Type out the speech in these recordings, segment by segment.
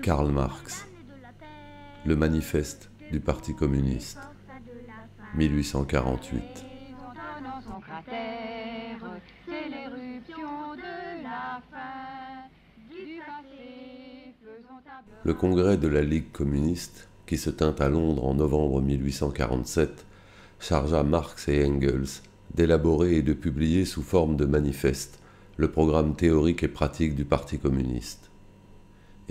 Karl Marx. Le manifeste du Parti communiste. 1848. Le congrès de la Ligue communiste, qui se tint à Londres en novembre 1847, chargea Marx et Engels d'élaborer et de publier sous forme de manifeste le programme théorique et pratique du Parti communiste.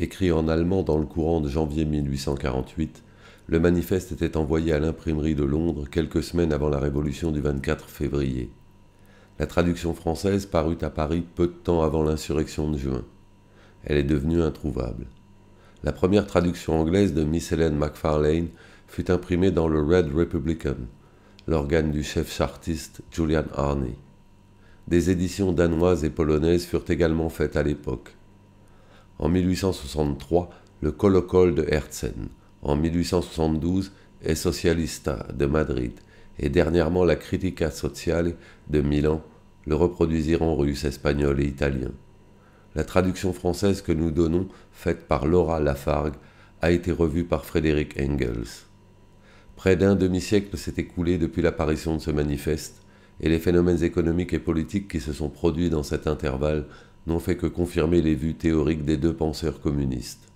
Écrit en allemand dans le courant de janvier 1848, le manifeste était envoyé à l'imprimerie de Londres quelques semaines avant la révolution du 24 février. La traduction française parut à Paris peu de temps avant l'insurrection de juin. Elle est devenue introuvable. La première traduction anglaise de Miss Helen Macfarlane fut imprimée dans le Red Republican, l'organe du chef chartiste Julian Harney. Des éditions danoises et polonaises furent également faites à l'époque. En 1863, le Colocol de Herzen, en 1872, et Socialista de Madrid, et dernièrement la Critica Sociale de Milan le reproduisirent en russe, espagnol et italien. La traduction française que nous donnons, faite par Laura Lafargue, a été revue par Frédéric Engels. Près d'un demi-siècle s'est écoulé depuis l'apparition de ce manifeste, et les phénomènes économiques et politiques qui se sont produits dans cet intervalle n'ont fait que confirmer les vues théoriques des deux penseurs communistes.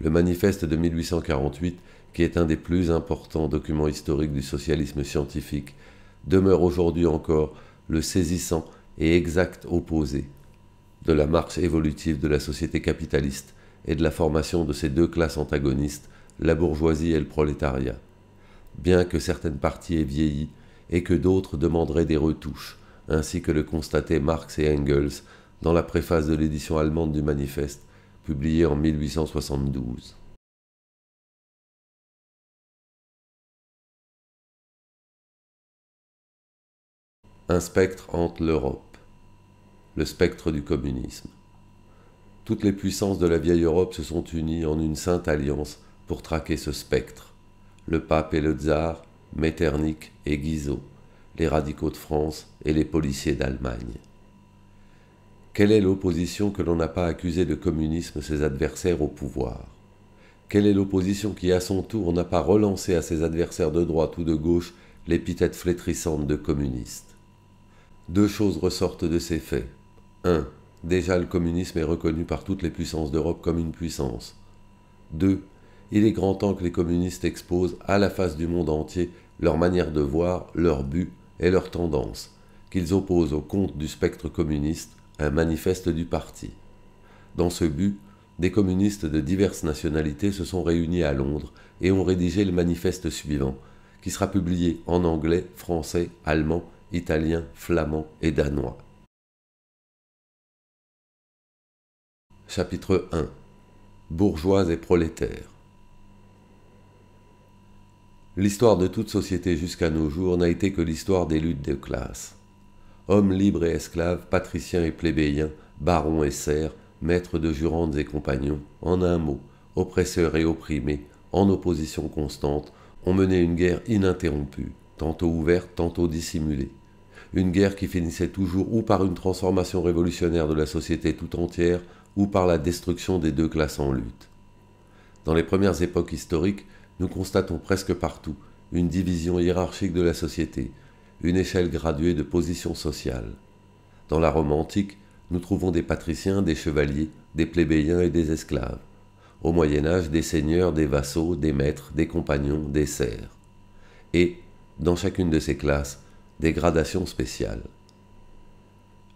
Le manifeste de 1848, qui est un des plus importants documents historiques du socialisme scientifique, demeure aujourd'hui encore le saisissant et exact opposé de la marche évolutive de la société capitaliste et de la formation de ces deux classes antagonistes, la bourgeoisie et le prolétariat. Bien que certaines parties aient vieilli et que d'autres demanderaient des retouches, ainsi que le constataient Marx et Engels dans la préface de l'édition allemande du manifeste, publiée en 1872. Un spectre hante l'Europe le spectre du communisme. Toutes les puissances de la vieille Europe se sont unies en une sainte alliance pour traquer ce spectre. Le pape et le tsar, Metternich et Guizot, les radicaux de France et les policiers d'Allemagne. Quelle est l'opposition que l'on n'a pas accusée de communisme ses adversaires au pouvoir? Quelle est l'opposition qui, à son tour, n'a pas relancé à ses adversaires de droite ou de gauche l'épithète flétrissante de communiste? Deux choses ressortent de ces faits. 1. Déjà le communisme est reconnu par toutes les puissances d'Europe comme une puissance. 2. Il est grand temps que les communistes exposent à la face du monde entier leur manière de voir, leurs buts et leurs tendances, qu'ils opposent au compte du spectre communiste un manifeste du parti. Dans ce but, des communistes de diverses nationalités se sont réunis à Londres et ont rédigé le manifeste suivant, qui sera publié en anglais, français, allemand, italien, flamand et danois. Chapitre 1 Bourgeois et prolétaires L'histoire de toute société jusqu'à nos jours n'a été que l'histoire des luttes de classes. Hommes libres et esclaves, patriciens et plébéiens, barons et serfs, maîtres de jurantes et compagnons, en un mot, oppresseurs et opprimés, en opposition constante, ont mené une guerre ininterrompue, tantôt ouverte, tantôt dissimulée. Une guerre qui finissait toujours ou par une transformation révolutionnaire de la société tout entière, ou par la destruction des deux classes en lutte. Dans les premières époques historiques, nous constatons presque partout une division hiérarchique de la société, une échelle graduée de positions sociales. Dans la Rome antique, nous trouvons des patriciens, des chevaliers, des plébéiens et des esclaves. Au Moyen Âge, des seigneurs, des vassaux, des maîtres, des compagnons, des serfs. Et, dans chacune de ces classes, des gradations spéciales.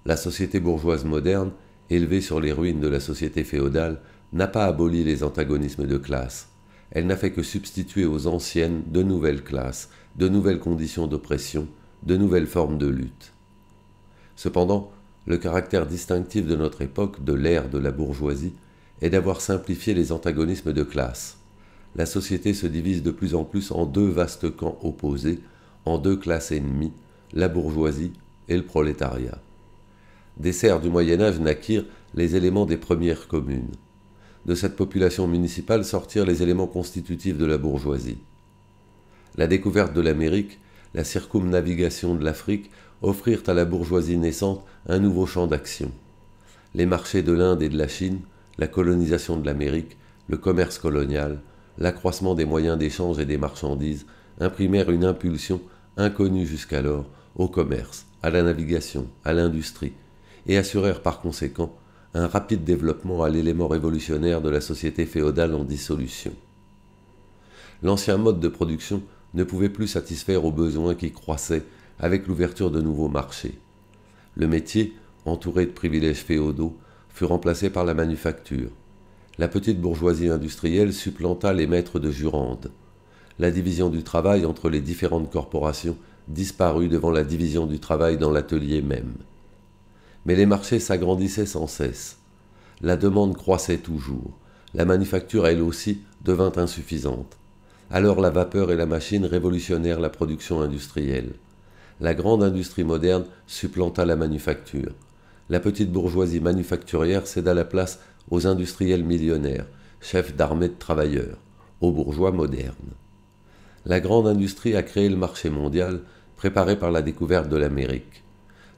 La société bourgeoise moderne élevée sur les ruines de la société féodale, n'a pas aboli les antagonismes de classe. Elle n'a fait que substituer aux anciennes de nouvelles classes, de nouvelles conditions d'oppression, de nouvelles formes de lutte. Cependant, le caractère distinctif de notre époque, de l'ère de la bourgeoisie, est d'avoir simplifié les antagonismes de classe. La société se divise de plus en plus en deux vastes camps opposés, en deux classes ennemies, la bourgeoisie et le prolétariat des serfs du Moyen Âge naquirent les éléments des premières communes. De cette population municipale sortirent les éléments constitutifs de la bourgeoisie. La découverte de l'Amérique, la circumnavigation de l'Afrique offrirent à la bourgeoisie naissante un nouveau champ d'action. Les marchés de l'Inde et de la Chine, la colonisation de l'Amérique, le commerce colonial, l'accroissement des moyens d'échange et des marchandises imprimèrent une impulsion inconnue jusqu'alors au commerce, à la navigation, à l'industrie, et assurèrent par conséquent un rapide développement à l'élément révolutionnaire de la société féodale en dissolution. L'ancien mode de production ne pouvait plus satisfaire aux besoins qui croissaient avec l'ouverture de nouveaux marchés. Le métier, entouré de privilèges féodaux, fut remplacé par la manufacture. La petite bourgeoisie industrielle supplanta les maîtres de jurande. La division du travail entre les différentes corporations disparut devant la division du travail dans l'atelier même. Mais les marchés s'agrandissaient sans cesse. La demande croissait toujours. La manufacture, elle aussi, devint insuffisante. Alors la vapeur et la machine révolutionnèrent la production industrielle. La grande industrie moderne supplanta la manufacture. La petite bourgeoisie manufacturière céda la place aux industriels millionnaires, chefs d'armée de travailleurs, aux bourgeois modernes. La grande industrie a créé le marché mondial, préparé par la découverte de l'Amérique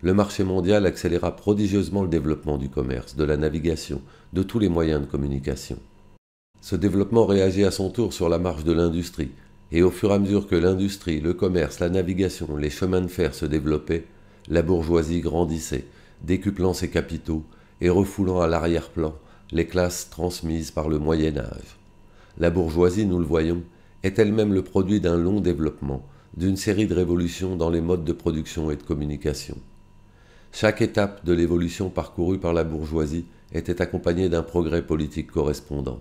le marché mondial accéléra prodigieusement le développement du commerce, de la navigation, de tous les moyens de communication. Ce développement réagit à son tour sur la marche de l'industrie, et au fur et à mesure que l'industrie, le commerce, la navigation, les chemins de fer se développaient, la bourgeoisie grandissait, décuplant ses capitaux et refoulant à l'arrière-plan les classes transmises par le Moyen Âge. La bourgeoisie, nous le voyons, est elle-même le produit d'un long développement, d'une série de révolutions dans les modes de production et de communication. Chaque étape de l'évolution parcourue par la bourgeoisie était accompagnée d'un progrès politique correspondant.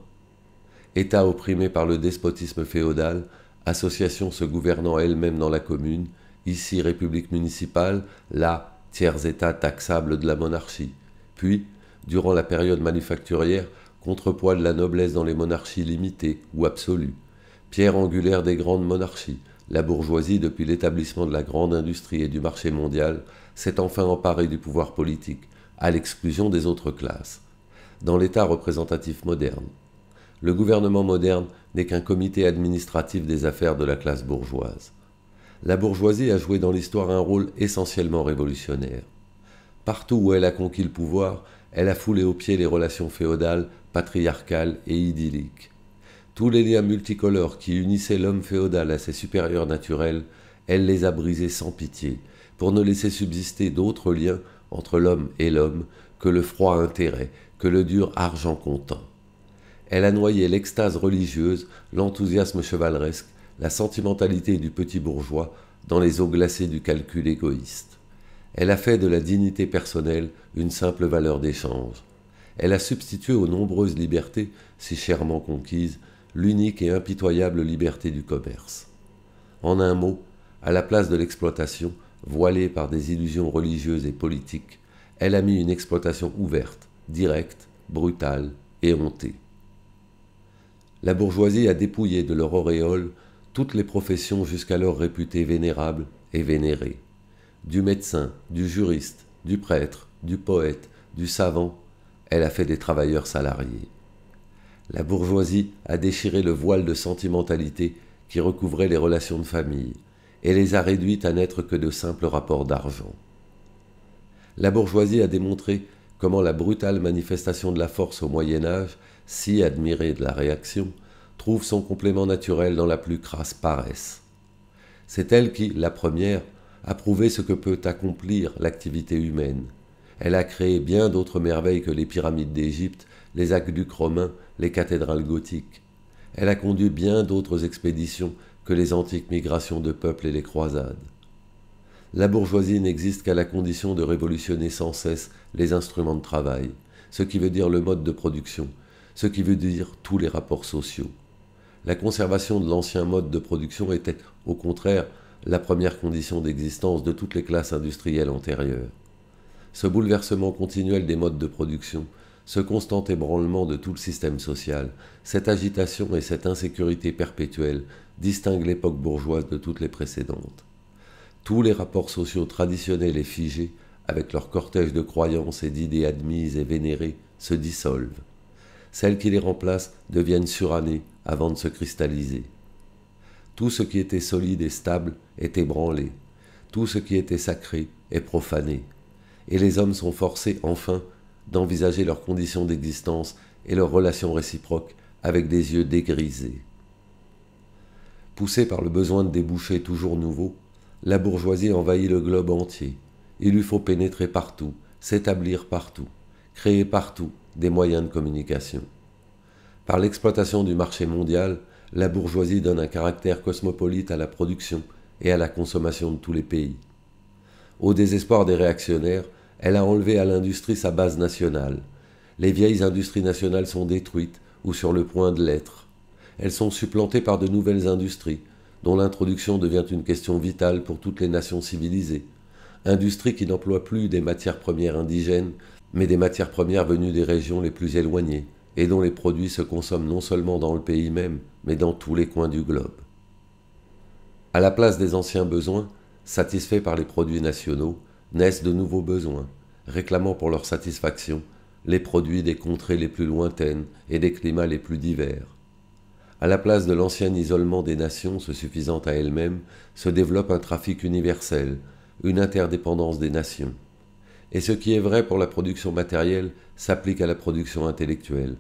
État opprimé par le despotisme féodal, association se gouvernant elle-même dans la commune, ici république municipale, là tiers-état taxable de la monarchie, puis, durant la période manufacturière, contrepoids de la noblesse dans les monarchies limitées ou absolues, pierre angulaire des grandes monarchies, la bourgeoisie, depuis l'établissement de la grande industrie et du marché mondial, s'est enfin emparée du pouvoir politique, à l'exclusion des autres classes. Dans l'État représentatif moderne, le gouvernement moderne n'est qu'un comité administratif des affaires de la classe bourgeoise. La bourgeoisie a joué dans l'histoire un rôle essentiellement révolutionnaire. Partout où elle a conquis le pouvoir, elle a foulé aux pieds les relations féodales, patriarcales et idylliques. Tous les liens multicolores qui unissaient l'homme féodal à ses supérieurs naturels, elle les a brisés sans pitié, pour ne laisser subsister d'autres liens entre l'homme et l'homme que le froid intérêt, que le dur argent comptant. Elle a noyé l'extase religieuse, l'enthousiasme chevaleresque, la sentimentalité du petit bourgeois dans les eaux glacées du calcul égoïste. Elle a fait de la dignité personnelle une simple valeur d'échange. Elle a substitué aux nombreuses libertés, si chèrement conquises, l'unique et impitoyable liberté du commerce. En un mot, à la place de l'exploitation, voilée par des illusions religieuses et politiques, elle a mis une exploitation ouverte, directe, brutale et hontée. La bourgeoisie a dépouillé de leur auréole toutes les professions jusqu'alors réputées vénérables et vénérées. Du médecin, du juriste, du prêtre, du poète, du savant, elle a fait des travailleurs salariés la bourgeoisie a déchiré le voile de sentimentalité qui recouvrait les relations de famille et les a réduites à n'être que de simples rapports d'argent. La bourgeoisie a démontré comment la brutale manifestation de la force au Moyen Âge, si admirée de la réaction, trouve son complément naturel dans la plus crasse paresse. C'est elle qui, la première, a prouvé ce que peut accomplir l'activité humaine. Elle a créé bien d'autres merveilles que les pyramides d'Égypte les aqueducs romains, les cathédrales gothiques. Elle a conduit bien d'autres expéditions que les antiques migrations de peuples et les croisades. La bourgeoisie n'existe qu'à la condition de révolutionner sans cesse les instruments de travail, ce qui veut dire le mode de production, ce qui veut dire tous les rapports sociaux. La conservation de l'ancien mode de production était, au contraire, la première condition d'existence de toutes les classes industrielles antérieures. Ce bouleversement continuel des modes de production ce constant ébranlement de tout le système social, cette agitation et cette insécurité perpétuelle distinguent l'époque bourgeoise de toutes les précédentes. Tous les rapports sociaux traditionnels et figés, avec leur cortège de croyances et d'idées admises et vénérées, se dissolvent. Celles qui les remplacent deviennent surannées avant de se cristalliser. Tout ce qui était solide et stable est ébranlé, tout ce qui était sacré est profané, et les hommes sont forcés enfin d'envisager leurs conditions d'existence et leurs relations réciproques avec des yeux dégrisés. Poussée par le besoin de débouchés toujours nouveaux, la bourgeoisie envahit le globe entier. Il lui faut pénétrer partout, s'établir partout, créer partout des moyens de communication. Par l'exploitation du marché mondial, la bourgeoisie donne un caractère cosmopolite à la production et à la consommation de tous les pays. Au désespoir des réactionnaires, elle a enlevé à l'industrie sa base nationale. Les vieilles industries nationales sont détruites ou sur le point de l'être. Elles sont supplantées par de nouvelles industries, dont l'introduction devient une question vitale pour toutes les nations civilisées. Industries qui n'emploient plus des matières premières indigènes, mais des matières premières venues des régions les plus éloignées, et dont les produits se consomment non seulement dans le pays même, mais dans tous les coins du globe. À la place des anciens besoins, satisfaits par les produits nationaux, naissent de nouveaux besoins, réclamant pour leur satisfaction les produits des contrées les plus lointaines et des climats les plus divers. À la place de l'ancien isolement des nations se suffisant à elles-mêmes, se développe un trafic universel, une interdépendance des nations. Et ce qui est vrai pour la production matérielle s'applique à la production intellectuelle.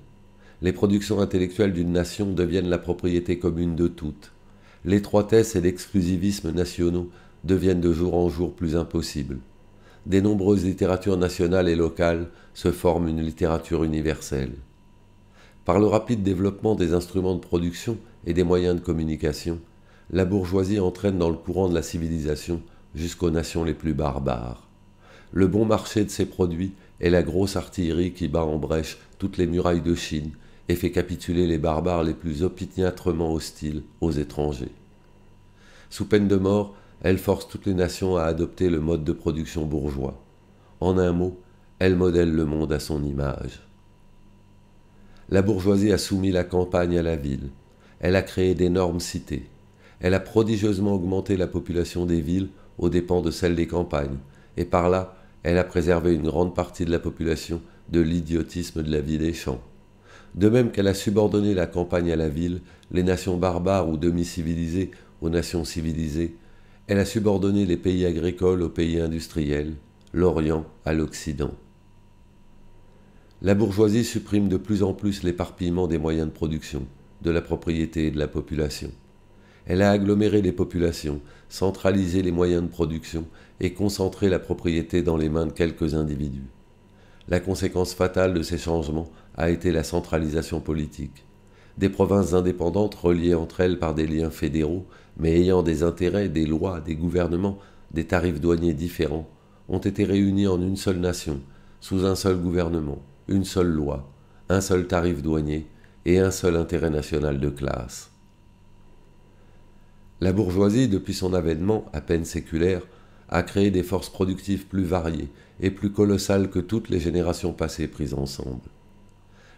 Les productions intellectuelles d'une nation deviennent la propriété commune de toutes. L'étroitesse et l'exclusivisme nationaux deviennent de jour en jour plus impossibles. Des nombreuses littératures nationales et locales se forment une littérature universelle. Par le rapide développement des instruments de production et des moyens de communication, la bourgeoisie entraîne dans le courant de la civilisation jusqu'aux nations les plus barbares. Le bon marché de ces produits est la grosse artillerie qui bat en brèche toutes les murailles de Chine et fait capituler les barbares les plus opiniâtrement hostiles aux étrangers. Sous peine de mort, elle force toutes les nations à adopter le mode de production bourgeois. En un mot, elle modèle le monde à son image. La bourgeoisie a soumis la campagne à la ville. Elle a créé d'énormes cités. Elle a prodigieusement augmenté la population des villes aux dépens de celle des campagnes, et par là, elle a préservé une grande partie de la population de l'idiotisme de la vie des champs. De même qu'elle a subordonné la campagne à la ville, les nations barbares ou demi-civilisées aux nations civilisées, elle a subordonné les pays agricoles aux pays industriels, l'Orient à l'Occident. La bourgeoisie supprime de plus en plus l'éparpillement des moyens de production, de la propriété et de la population. Elle a aggloméré les populations, centralisé les moyens de production et concentré la propriété dans les mains de quelques individus. La conséquence fatale de ces changements a été la centralisation politique. Des provinces indépendantes reliées entre elles par des liens fédéraux, mais ayant des intérêts, des lois, des gouvernements, des tarifs douaniers différents, ont été réunies en une seule nation, sous un seul gouvernement, une seule loi, un seul tarif douanier et un seul intérêt national de classe. La bourgeoisie, depuis son avènement à peine séculaire, a créé des forces productives plus variées et plus colossales que toutes les générations passées prises ensemble.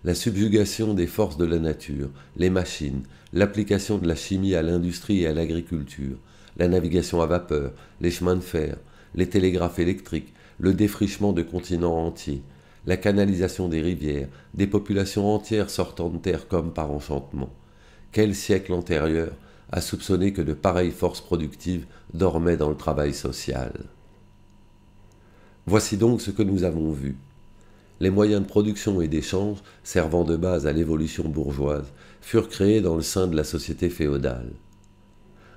La subjugation des forces de la nature, les machines, l'application de la chimie à l'industrie et à l'agriculture, la navigation à vapeur, les chemins de fer, les télégraphes électriques, le défrichement de continents entiers, la canalisation des rivières, des populations entières sortant de terre comme par enchantement. Quel siècle antérieur à soupçonner que de pareilles forces productives dormaient dans le travail social. Voici donc ce que nous avons vu. Les moyens de production et d'échange, servant de base à l'évolution bourgeoise, furent créés dans le sein de la société féodale.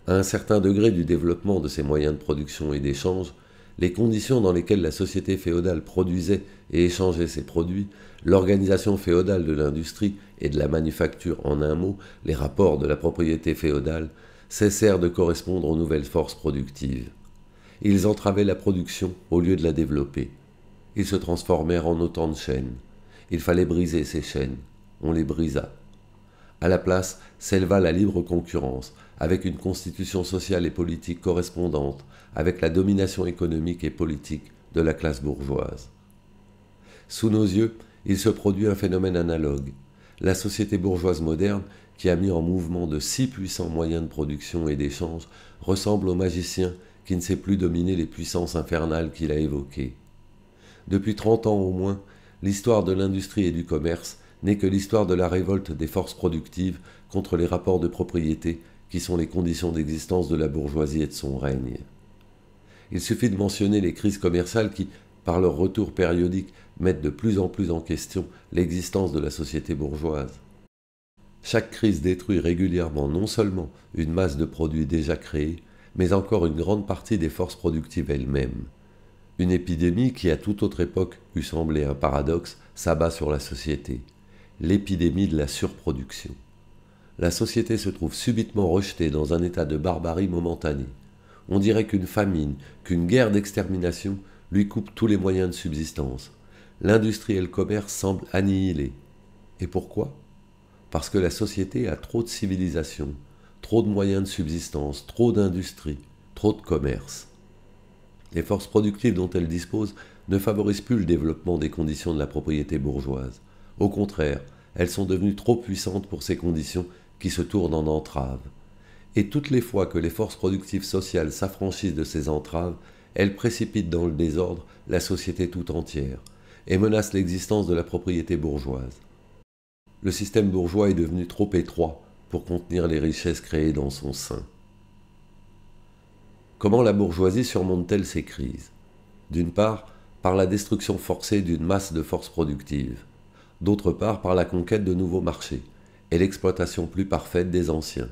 À un certain degré du développement de ces moyens de production et d'échange, les conditions dans lesquelles la société féodale produisait et échangeait ses produits, l'organisation féodale de l'industrie et de la manufacture en un mot, les rapports de la propriété féodale, cessèrent de correspondre aux nouvelles forces productives. Ils entravaient la production au lieu de la développer. Ils se transformèrent en autant de chaînes. Il fallait briser ces chaînes. On les brisa. À la place s'éleva la libre concurrence, avec une constitution sociale et politique correspondante, avec la domination économique et politique de la classe bourgeoise. Sous nos yeux, il se produit un phénomène analogue. La société bourgeoise moderne, qui a mis en mouvement de si puissants moyens de production et d'échange, ressemble au magicien qui ne sait plus dominer les puissances infernales qu'il a évoquées. Depuis trente ans au moins, l'histoire de l'industrie et du commerce n'est que l'histoire de la révolte des forces productives contre les rapports de propriété qui sont les conditions d'existence de la bourgeoisie et de son règne. Il suffit de mentionner les crises commerciales qui, par leur retour périodique, mettent de plus en plus en question l'existence de la société bourgeoise. Chaque crise détruit régulièrement non seulement une masse de produits déjà créés, mais encore une grande partie des forces productives elles-mêmes. Une épidémie qui à toute autre époque eût semblé un paradoxe s'abat sur la société, l'épidémie de la surproduction. La société se trouve subitement rejetée dans un état de barbarie momentanée. On dirait qu'une famine, qu'une guerre d'extermination lui coupe tous les moyens de subsistance. L'industrie et le commerce semblent annihilés. Et pourquoi? Parce que la société a trop de civilisation, trop de moyens de subsistance, trop d'industrie, trop de commerce. Les forces productives dont elle dispose ne favorisent plus le développement des conditions de la propriété bourgeoise. Au contraire, elles sont devenues trop puissantes pour ces conditions qui se tournent en entraves. Et toutes les fois que les forces productives sociales s'affranchissent de ces entraves, elles précipitent dans le désordre la société tout entière et menacent l'existence de la propriété bourgeoise le système bourgeois est devenu trop étroit pour contenir les richesses créées dans son sein. Comment la bourgeoisie surmonte-t-elle ces crises? D'une part, par la destruction forcée d'une masse de forces productives, d'autre part par la conquête de nouveaux marchés et l'exploitation plus parfaite des anciens.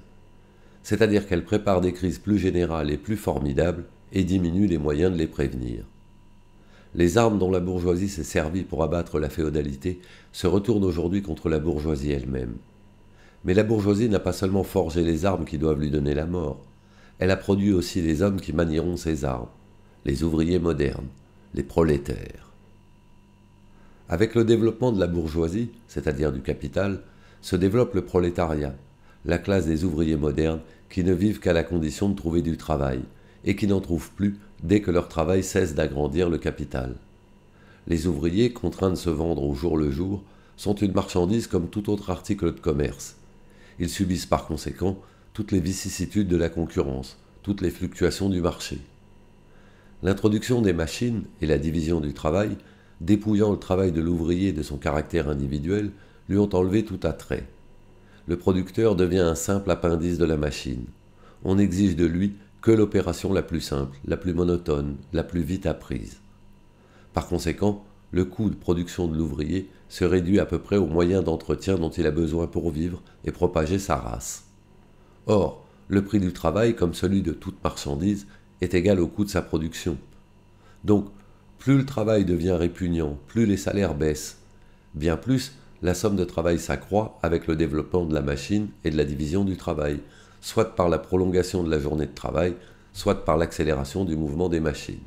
C'est-à-dire qu'elle prépare des crises plus générales et plus formidables et diminue les moyens de les prévenir. Les armes dont la bourgeoisie s'est servie pour abattre la féodalité se retournent aujourd'hui contre la bourgeoisie elle-même. Mais la bourgeoisie n'a pas seulement forgé les armes qui doivent lui donner la mort, elle a produit aussi les hommes qui manieront ces armes, les ouvriers modernes, les prolétaires. Avec le développement de la bourgeoisie, c'est-à-dire du capital, se développe le prolétariat, la classe des ouvriers modernes qui ne vivent qu'à la condition de trouver du travail, et qui n'en trouvent plus dès que leur travail cesse d'agrandir le capital. Les ouvriers, contraints de se vendre au jour le jour, sont une marchandise comme tout autre article de commerce. Ils subissent par conséquent toutes les vicissitudes de la concurrence, toutes les fluctuations du marché. L'introduction des machines et la division du travail, dépouillant le travail de l'ouvrier de son caractère individuel, lui ont enlevé tout attrait. Le producteur devient un simple appendice de la machine. On exige de lui que l'opération la plus simple, la plus monotone, la plus vite apprise. Par conséquent, le coût de production de l'ouvrier se réduit à peu près aux moyens d'entretien dont il a besoin pour vivre et propager sa race. Or, le prix du travail, comme celui de toute marchandise, est égal au coût de sa production. Donc, plus le travail devient répugnant, plus les salaires baissent. Bien plus, la somme de travail s'accroît avec le développement de la machine et de la division du travail, soit par la prolongation de la journée de travail, soit par l'accélération du mouvement des machines.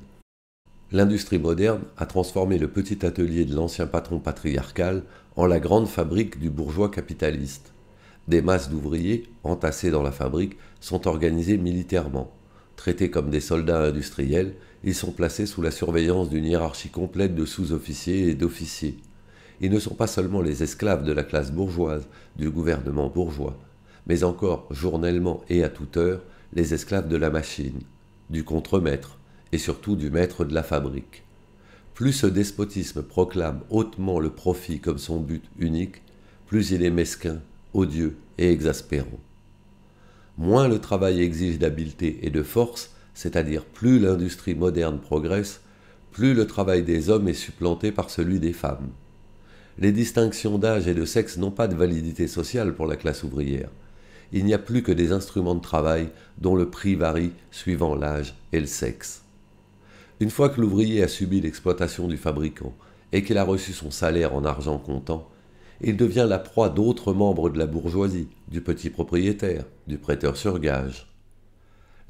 L'industrie moderne a transformé le petit atelier de l'ancien patron patriarcal en la grande fabrique du bourgeois capitaliste. Des masses d'ouvriers, entassés dans la fabrique, sont organisés militairement. Traités comme des soldats industriels, ils sont placés sous la surveillance d'une hiérarchie complète de sous-officiers et d'officiers. Ils ne sont pas seulement les esclaves de la classe bourgeoise, du gouvernement bourgeois, mais encore journellement et à toute heure les esclaves de la machine, du contremaître et surtout du maître de la fabrique. Plus ce despotisme proclame hautement le profit comme son but unique, plus il est mesquin, odieux et exaspérant. Moins le travail exige d'habileté et de force, c'est-à-dire plus l'industrie moderne progresse, plus le travail des hommes est supplanté par celui des femmes. Les distinctions d'âge et de sexe n'ont pas de validité sociale pour la classe ouvrière il n'y a plus que des instruments de travail dont le prix varie suivant l'âge et le sexe. Une fois que l'ouvrier a subi l'exploitation du fabricant et qu'il a reçu son salaire en argent comptant, il devient la proie d'autres membres de la bourgeoisie, du petit propriétaire, du prêteur sur gage.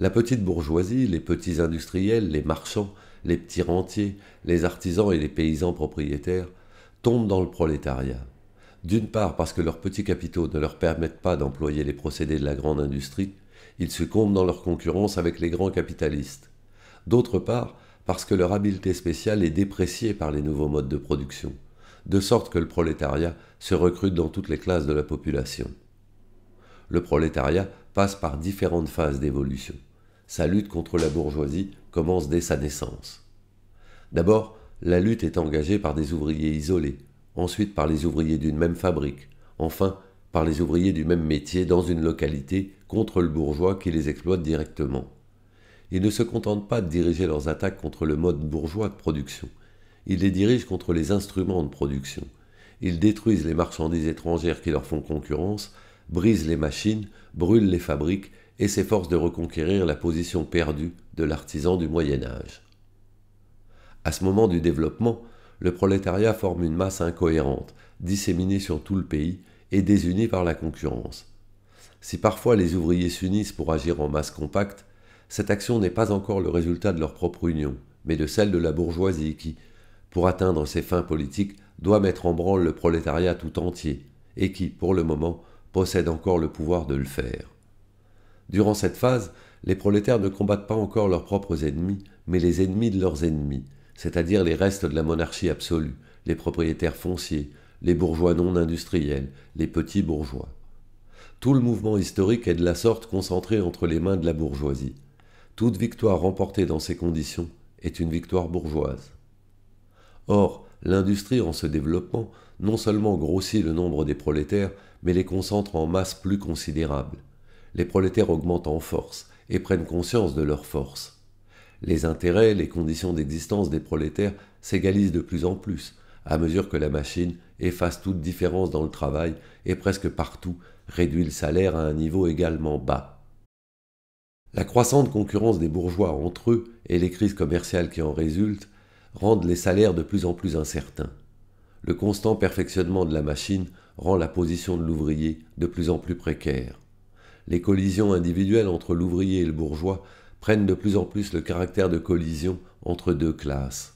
La petite bourgeoisie, les petits industriels, les marchands, les petits rentiers, les artisans et les paysans propriétaires tombent dans le prolétariat. D'une part parce que leurs petits capitaux ne leur permettent pas d'employer les procédés de la grande industrie, ils succombent dans leur concurrence avec les grands capitalistes. D'autre part parce que leur habileté spéciale est dépréciée par les nouveaux modes de production, de sorte que le prolétariat se recrute dans toutes les classes de la population. Le prolétariat passe par différentes phases d'évolution. Sa lutte contre la bourgeoisie commence dès sa naissance. D'abord, la lutte est engagée par des ouvriers isolés, ensuite par les ouvriers d'une même fabrique, enfin par les ouvriers du même métier dans une localité contre le bourgeois qui les exploite directement. Ils ne se contentent pas de diriger leurs attaques contre le mode bourgeois de production, ils les dirigent contre les instruments de production. Ils détruisent les marchandises étrangères qui leur font concurrence, brise les machines, brûle les fabriques et s'efforce de reconquérir la position perdue de l'artisan du Moyen Âge. À ce moment du développement, le prolétariat forme une masse incohérente, disséminée sur tout le pays et désunie par la concurrence. Si parfois les ouvriers s'unissent pour agir en masse compacte, cette action n'est pas encore le résultat de leur propre union, mais de celle de la bourgeoisie qui, pour atteindre ses fins politiques, doit mettre en branle le prolétariat tout entier, et qui, pour le moment, possède encore le pouvoir de le faire. Durant cette phase, les prolétaires ne combattent pas encore leurs propres ennemis, mais les ennemis de leurs ennemis, c'est-à-dire les restes de la monarchie absolue, les propriétaires fonciers, les bourgeois non industriels, les petits bourgeois. Tout le mouvement historique est de la sorte concentré entre les mains de la bourgeoisie. Toute victoire remportée dans ces conditions est une victoire bourgeoise. Or, l'industrie en se développant non seulement grossit le nombre des prolétaires, mais les concentre en masse plus considérable. Les prolétaires augmentent en force et prennent conscience de leur force. Les intérêts, les conditions d'existence des prolétaires s'égalisent de plus en plus, à mesure que la machine efface toute différence dans le travail et presque partout réduit le salaire à un niveau également bas. La croissante concurrence des bourgeois entre eux et les crises commerciales qui en résultent rendent les salaires de plus en plus incertains. Le constant perfectionnement de la machine rend la position de l'ouvrier de plus en plus précaire. Les collisions individuelles entre l'ouvrier et le bourgeois prennent de plus en plus le caractère de collision entre deux classes.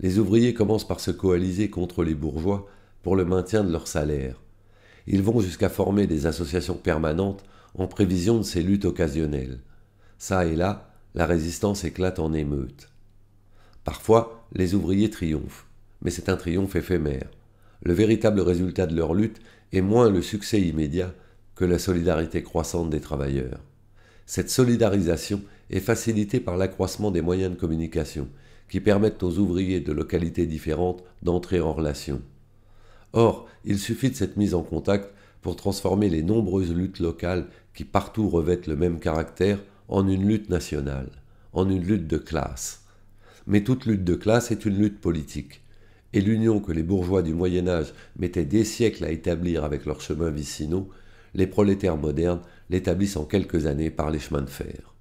Les ouvriers commencent par se coaliser contre les bourgeois pour le maintien de leur salaire. Ils vont jusqu'à former des associations permanentes en prévision de ces luttes occasionnelles. Ça et là, la résistance éclate en émeute. Parfois, les ouvriers triomphent, mais c'est un triomphe éphémère. Le véritable résultat de leur lutte est moins le succès immédiat que la solidarité croissante des travailleurs. Cette solidarisation est facilitée par l'accroissement des moyens de communication, qui permettent aux ouvriers de localités différentes d'entrer en relation. Or, il suffit de cette mise en contact pour transformer les nombreuses luttes locales qui partout revêtent le même caractère en une lutte nationale, en une lutte de classe. Mais toute lutte de classe est une lutte politique, et l'union que les bourgeois du Moyen Âge mettaient des siècles à établir avec leurs chemins vicinaux, les prolétaires modernes l'établissent en quelques années par les chemins de fer.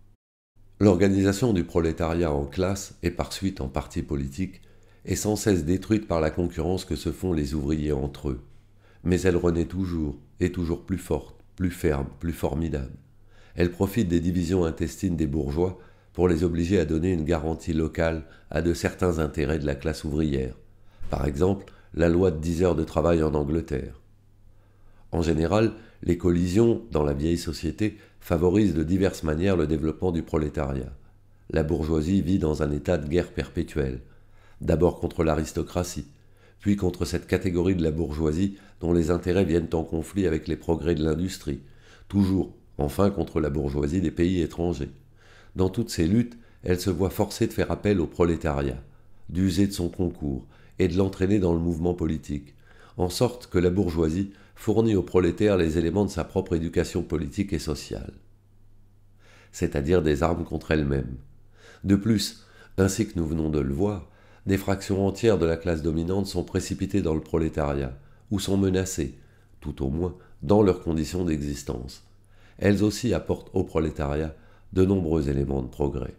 L'organisation du prolétariat en classe, et par suite en parti politique, est sans cesse détruite par la concurrence que se font les ouvriers entre eux. Mais elle renaît toujours, et toujours plus forte, plus ferme, plus formidable elle profite des divisions intestines des bourgeois pour les obliger à donner une garantie locale à de certains intérêts de la classe ouvrière, par exemple la loi de 10 heures de travail en Angleterre. En général, les collisions dans la vieille société favorisent de diverses manières le développement du prolétariat. La bourgeoisie vit dans un état de guerre perpétuelle, d'abord contre l'aristocratie, puis contre cette catégorie de la bourgeoisie dont les intérêts viennent en conflit avec les progrès de l'industrie, toujours enfin contre la bourgeoisie des pays étrangers. Dans toutes ces luttes, elle se voit forcée de faire appel au prolétariat, d'user de son concours et de l'entraîner dans le mouvement politique, en sorte que la bourgeoisie fournit aux prolétaires les éléments de sa propre éducation politique et sociale, c'est-à-dire des armes contre elle-même. De plus, ainsi que nous venons de le voir, des fractions entières de la classe dominante sont précipitées dans le prolétariat, ou sont menacées, tout au moins dans leurs conditions d'existence elles aussi apportent au prolétariat de nombreux éléments de progrès.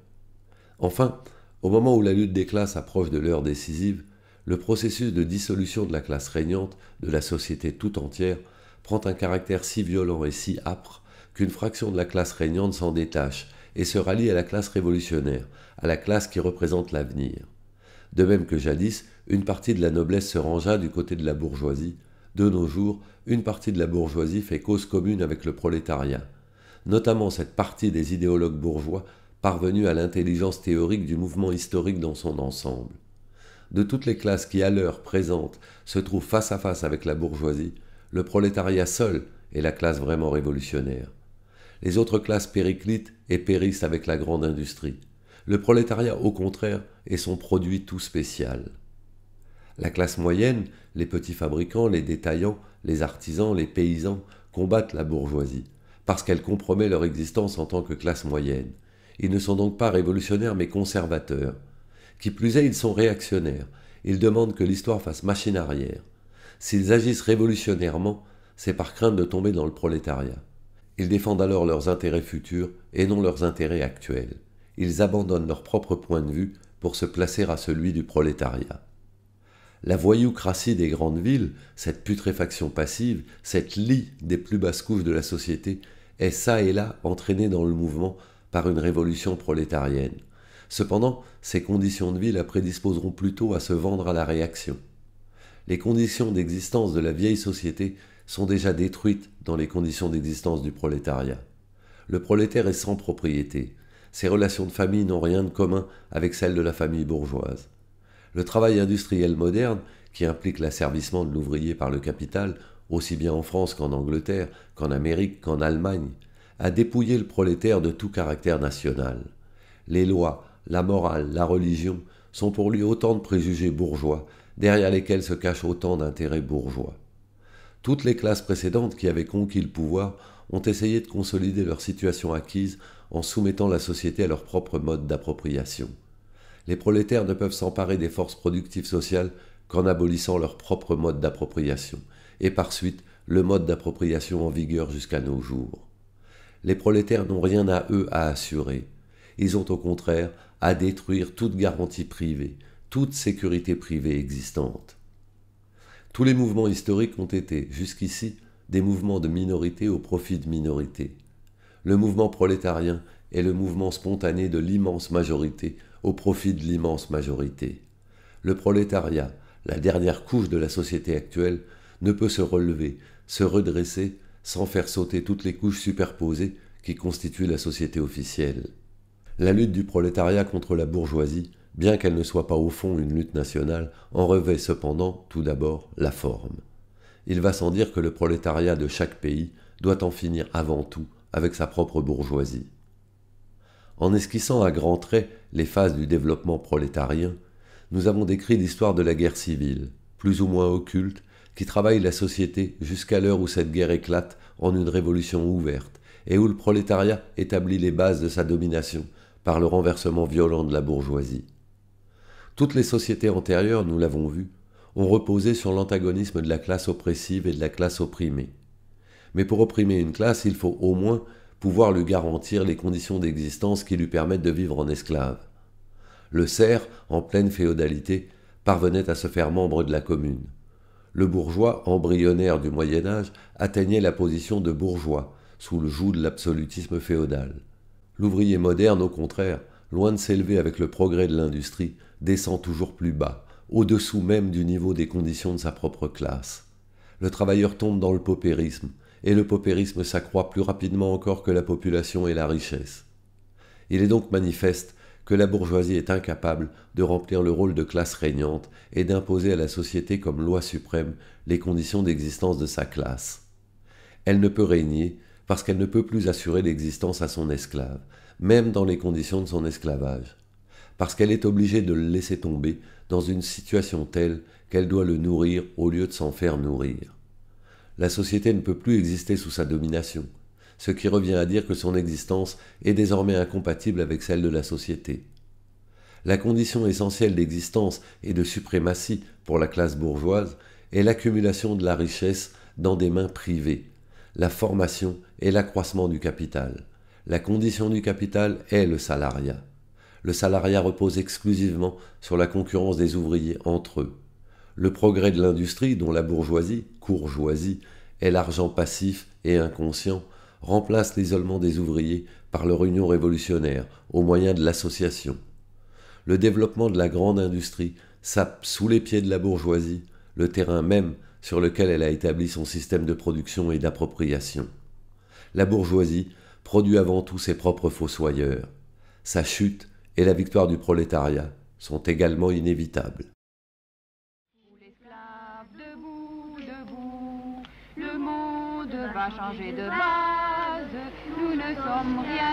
Enfin, au moment où la lutte des classes approche de l'heure décisive, le processus de dissolution de la classe régnante, de la société tout entière, prend un caractère si violent et si âpre qu'une fraction de la classe régnante s'en détache et se rallie à la classe révolutionnaire, à la classe qui représente l'avenir. De même que jadis, une partie de la noblesse se rangea du côté de la bourgeoisie, de nos jours, une partie de la bourgeoisie fait cause commune avec le prolétariat, notamment cette partie des idéologues bourgeois parvenus à l'intelligence théorique du mouvement historique dans son ensemble. De toutes les classes qui, à l'heure présente, se trouvent face à face avec la bourgeoisie, le prolétariat seul est la classe vraiment révolutionnaire. Les autres classes périclitent et périssent avec la grande industrie. Le prolétariat, au contraire, est son produit tout spécial. La classe moyenne, les petits fabricants, les détaillants, les artisans, les paysans, combattent la bourgeoisie, parce qu'elle compromet leur existence en tant que classe moyenne. Ils ne sont donc pas révolutionnaires mais conservateurs. Qui plus est, ils sont réactionnaires. Ils demandent que l'histoire fasse machine arrière. S'ils agissent révolutionnairement, c'est par crainte de tomber dans le prolétariat. Ils défendent alors leurs intérêts futurs et non leurs intérêts actuels. Ils abandonnent leur propre point de vue pour se placer à celui du prolétariat. La voyoucratie des grandes villes, cette putréfaction passive, cette lie des plus basses couches de la société, est ça et là entraînée dans le mouvement par une révolution prolétarienne. Cependant, ces conditions de vie la prédisposeront plutôt à se vendre à la réaction. Les conditions d'existence de la vieille société sont déjà détruites dans les conditions d'existence du prolétariat. Le prolétaire est sans propriété. Ses relations de famille n'ont rien de commun avec celles de la famille bourgeoise. Le travail industriel moderne, qui implique l'asservissement de l'ouvrier par le capital, aussi bien en France qu'en Angleterre, qu'en Amérique, qu'en Allemagne, a dépouillé le prolétaire de tout caractère national. Les lois, la morale, la religion sont pour lui autant de préjugés bourgeois, derrière lesquels se cachent autant d'intérêts bourgeois. Toutes les classes précédentes qui avaient conquis le pouvoir ont essayé de consolider leur situation acquise en soumettant la société à leur propre mode d'appropriation les prolétaires ne peuvent s'emparer des forces productives sociales qu'en abolissant leur propre mode d'appropriation, et par suite le mode d'appropriation en vigueur jusqu'à nos jours. Les prolétaires n'ont rien à eux à assurer. Ils ont au contraire à détruire toute garantie privée, toute sécurité privée existante. Tous les mouvements historiques ont été, jusqu'ici, des mouvements de minorité au profit de minorité. Le mouvement prolétarien est le mouvement spontané de l'immense majorité au profit de l'immense majorité. Le prolétariat, la dernière couche de la société actuelle, ne peut se relever, se redresser, sans faire sauter toutes les couches superposées qui constituent la société officielle. La lutte du prolétariat contre la bourgeoisie, bien qu'elle ne soit pas au fond une lutte nationale, en revêt cependant, tout d'abord, la forme. Il va sans dire que le prolétariat de chaque pays doit en finir avant tout avec sa propre bourgeoisie. En esquissant à grands traits les phases du développement prolétarien, nous avons décrit l'histoire de la guerre civile, plus ou moins occulte, qui travaille la société jusqu'à l'heure où cette guerre éclate en une révolution ouverte, et où le prolétariat établit les bases de sa domination par le renversement violent de la bourgeoisie. Toutes les sociétés antérieures, nous l'avons vu, ont reposé sur l'antagonisme de la classe oppressive et de la classe opprimée. Mais pour opprimer une classe, il faut au moins pouvoir lui garantir les conditions d'existence qui lui permettent de vivre en esclave. Le cerf, en pleine féodalité, parvenait à se faire membre de la commune. Le bourgeois, embryonnaire du Moyen Âge, atteignait la position de bourgeois, sous le joug de l'absolutisme féodal. L'ouvrier moderne, au contraire, loin de s'élever avec le progrès de l'industrie, descend toujours plus bas, au-dessous même du niveau des conditions de sa propre classe. Le travailleur tombe dans le paupérisme, et le paupérisme s'accroît plus rapidement encore que la population et la richesse. Il est donc manifeste que la bourgeoisie est incapable de remplir le rôle de classe régnante et d'imposer à la société comme loi suprême les conditions d'existence de sa classe. Elle ne peut régner parce qu'elle ne peut plus assurer l'existence à son esclave, même dans les conditions de son esclavage, parce qu'elle est obligée de le laisser tomber dans une situation telle qu'elle doit le nourrir au lieu de s'en faire nourrir. La société ne peut plus exister sous sa domination, ce qui revient à dire que son existence est désormais incompatible avec celle de la société. La condition essentielle d'existence et de suprématie pour la classe bourgeoise est l'accumulation de la richesse dans des mains privées, la formation et l'accroissement du capital. La condition du capital est le salariat. Le salariat repose exclusivement sur la concurrence des ouvriers entre eux. Le progrès de l'industrie, dont la bourgeoisie, courgeoisie, est l'argent passif et inconscient, remplace l'isolement des ouvriers par leur union révolutionnaire au moyen de l'association. Le développement de la grande industrie sape sous les pieds de la bourgeoisie le terrain même sur lequel elle a établi son système de production et d'appropriation. La bourgeoisie produit avant tout ses propres fossoyeurs. Sa chute et la victoire du prolétariat sont également inévitables. changer de base. Nous ne sommes rien,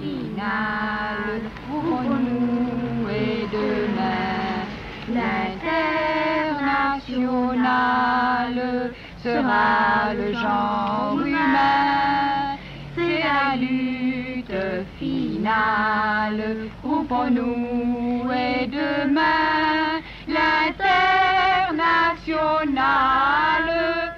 finale pour nous et demain. L'international sera le genre humain. C'est la lutte finale. finale. Groupons-nous et demain, l'international.